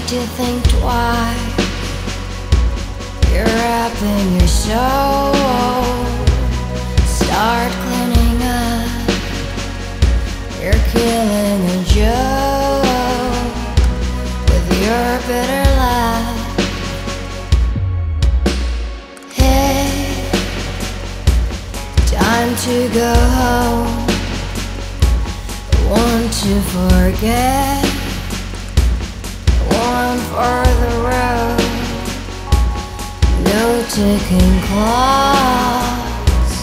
to think twice. You're wrapping your soul. Start cleaning up. You're killing a joke with your bitter laugh. Hey, time to go home. Want to forget. One for the road. No ticking clocks.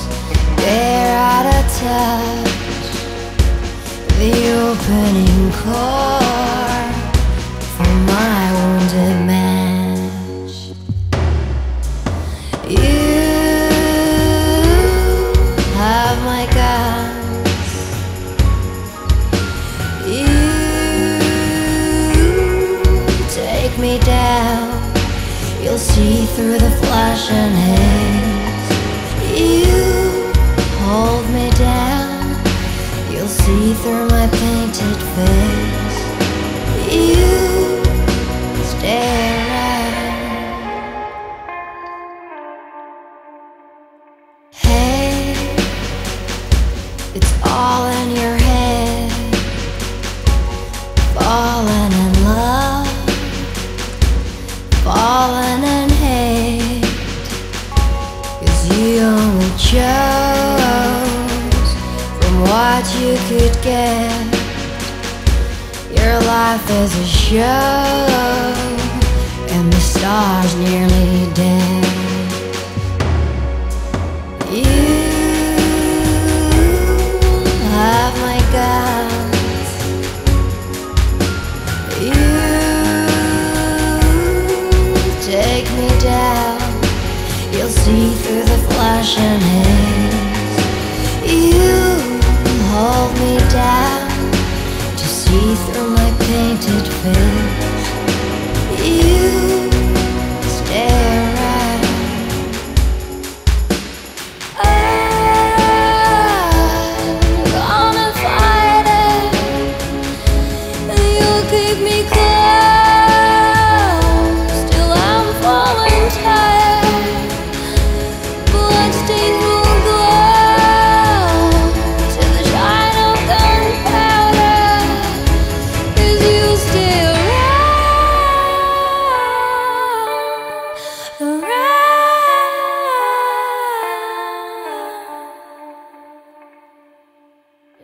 They're out of touch. The opening chord You'll see through the flash and haze. You hold me down. You'll see through my painted face. You could get. Your life is a show, and the stars nearly dead. You have my guns. You take me down. You'll see through the flash and haze. You painted face.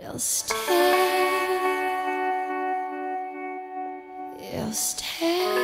You'll stay. You'll stay.